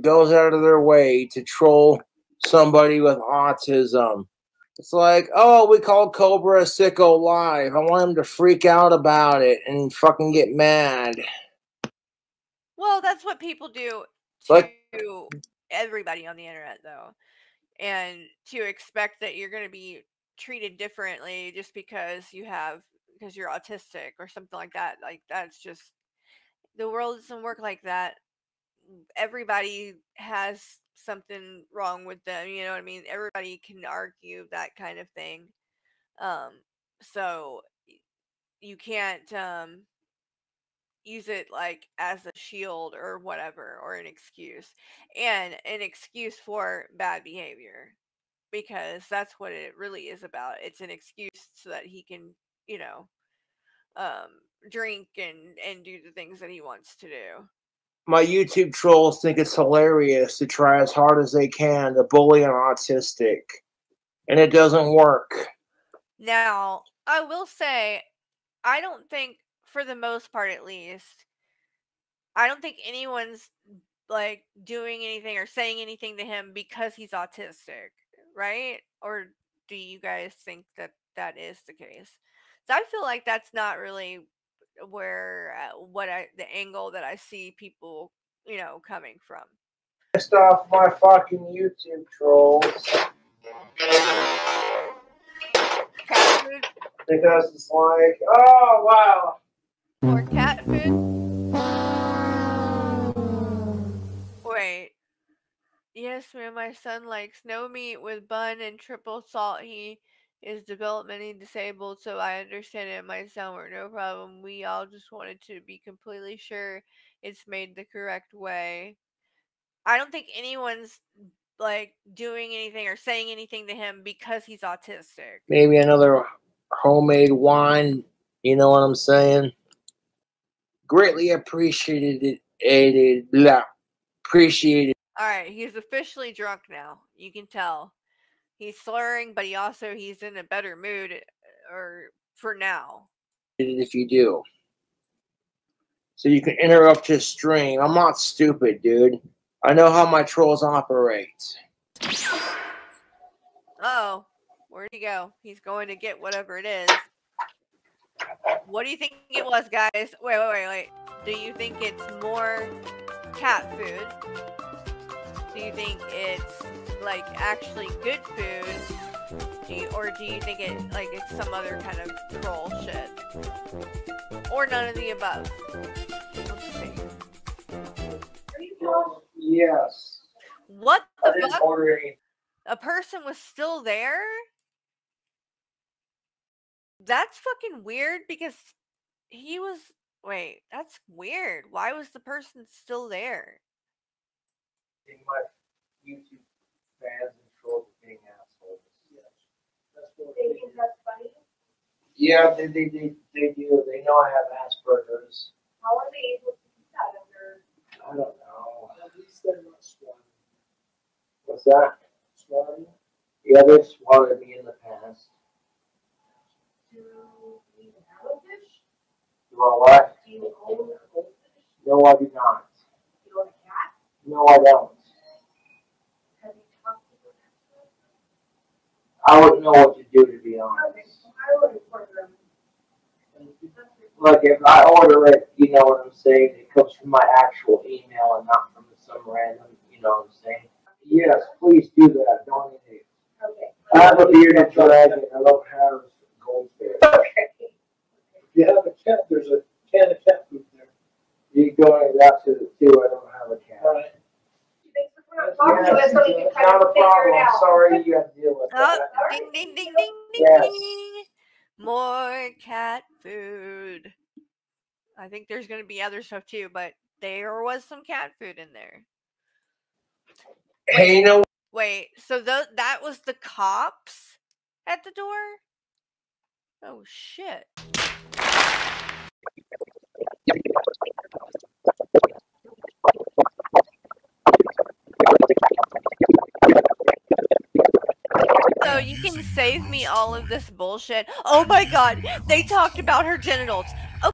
goes out of their way to troll somebody with autism. It's like, oh, we called Cobra a sicko live. I want him to freak out about it and fucking get mad. Well, that's what people do to Like- everybody on the internet, though. And to expect that you're going to be treated differently just because you have, because you're autistic or something like that. Like, that's just, the world doesn't work like that. Everybody has something wrong with them. You know what I mean? Everybody can argue that kind of thing. Um, so you can't, um, use it like as a shield or whatever or an excuse and an excuse for bad behavior because that's what it really is about it's an excuse so that he can you know um drink and and do the things that he wants to do My YouTube trolls think it's hilarious to try as hard as they can to bully an autistic, and it doesn't work. now i will say i don't think for the most part at least i don't think anyone's like doing anything or saying anything to him because he's autistic right or do you guys think that that is the case so i feel like that's not really where uh, what i the angle that i see people you know coming from Pissed off my fucking YouTube trolls cat food because it's like, oh wow, or cat food Wait. Yes, ma'am. My son likes no meat with bun and triple salt. He is developmentally disabled, so I understand it might sound weird. No problem. We all just wanted to be completely sure it's made the correct way. I don't think anyone's like doing anything or saying anything to him because he's autistic. maybe another homemade wine. You know what I'm saying? Greatly appreciated it. Appreciated All right, he's officially drunk now. You can tell. He's slurring, but he also he's in a better mood or for now. if you do. So you can interrupt his stream. I'm not stupid, dude. I know how my trolls operate. Oh, where'd he go? He's going to get whatever it is. What do you think it was, guys? Wait, wait, wait, wait. Do you think it's more cat food? Do you think it's like actually good food? Do you, or do you think it like it's some other kind of troll shit? Or none of the above? Yes. What the fuck? a person was still there? That's fucking weird because he was. Wait, that's weird. Why was the person still there? My YouTube fans and trolls are being assholes. They think that's funny. Yeah, they, they, they, they do. They know I have Asperger's. How are they able to do that under? I don't know. At least they're not swatting. What's that? Swatting? Yeah, they swatted me in the past. Do you even have a fish? You want what? Do you own a goldfish? No, I do not. Do you own a cat? No, I don't. Have you talked to them? I wouldn't know what to do, to be honest. I would report them. Like, if I order it, you know what I'm saying? It comes from my actual email and not from some random, you know what I'm saying? Yes, please do that. Don't need Okay. I have a bearded dragon. I don't have goldfish. Okay. If you have a cat, there's a can of cat food there. You going that to the two? I don't have a cat. All right. Thanks for coming on, talk to us so we can kind not of a figure problem. it out. sorry you have to deal with Oh, that. ding, ding, ding, ding, ding, Yes. ding. More cat food. I think there's going to be other stuff too, but there was some cat food in there. Hey, you know Wait, so tho- that was the cops at the door? Oh shit. save me all of this bullshit. Oh my god, they talked about her genitals. Okay.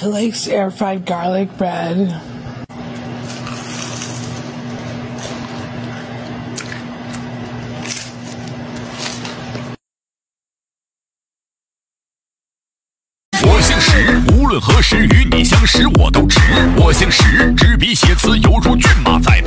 He likes air fried garlic bread. 何时与你相识，我都值。我姓石，执笔写词犹如骏马在